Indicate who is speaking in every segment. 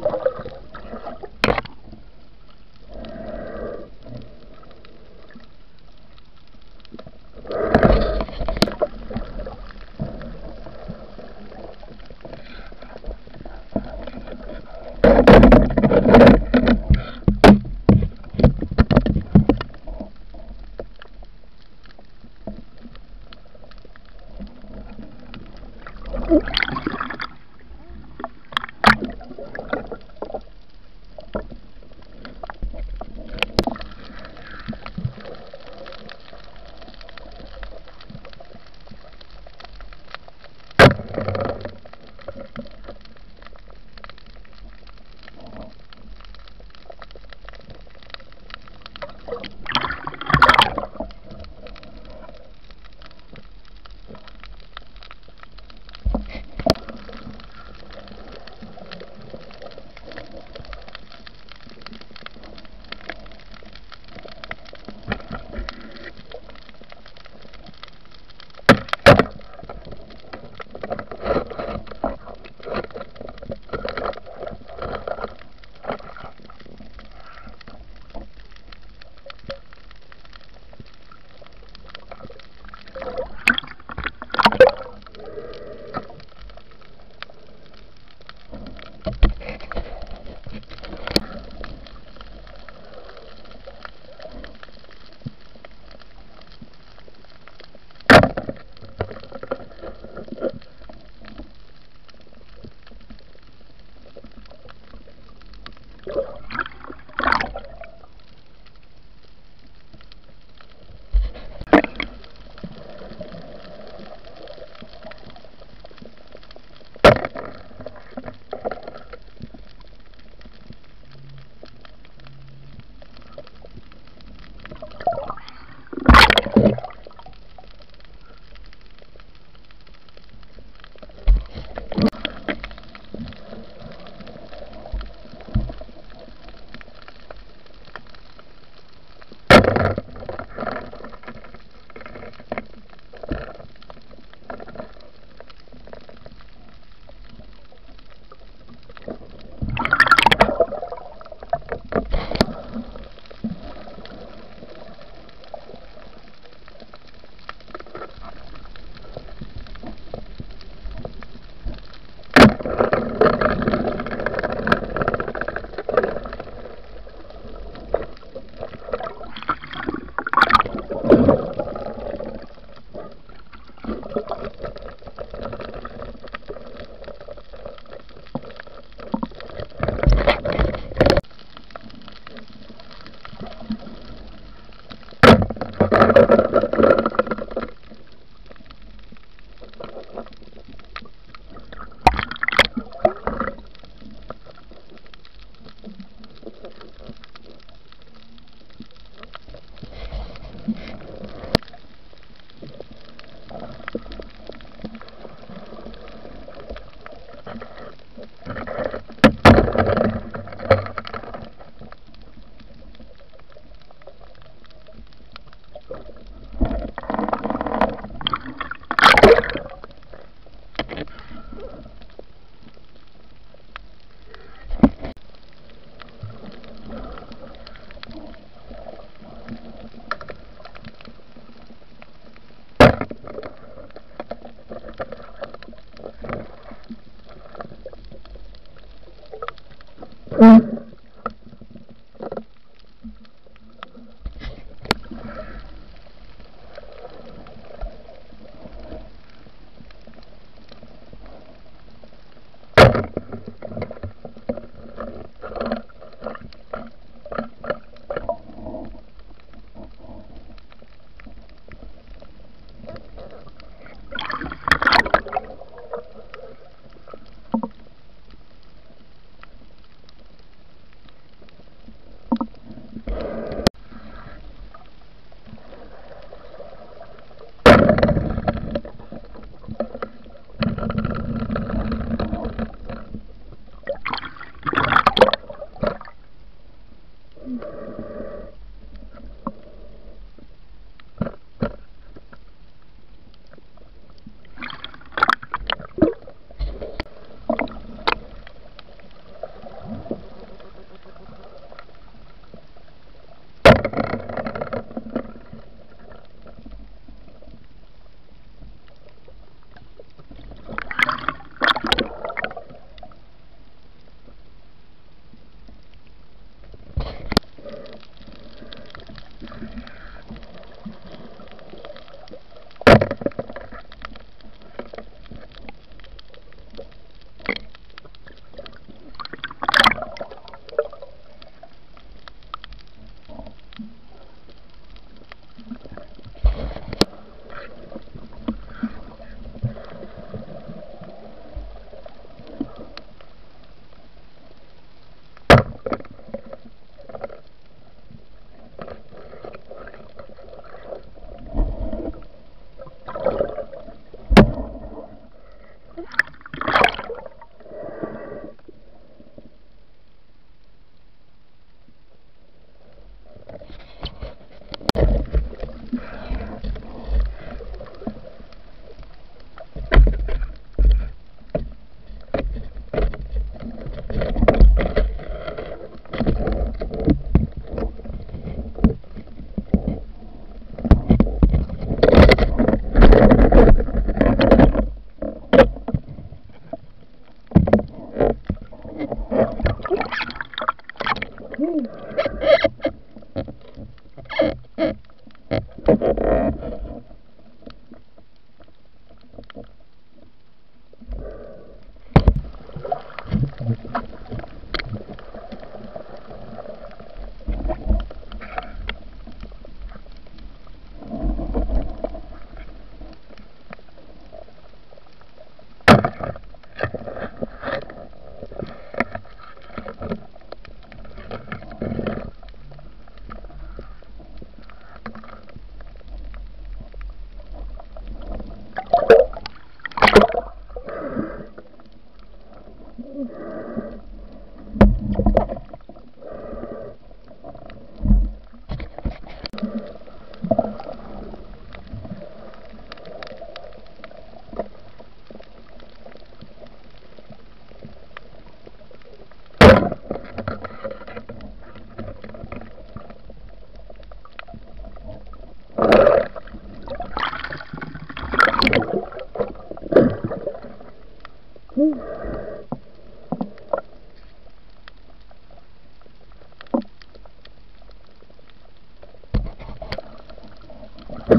Speaker 1: you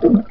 Speaker 2: Thank you.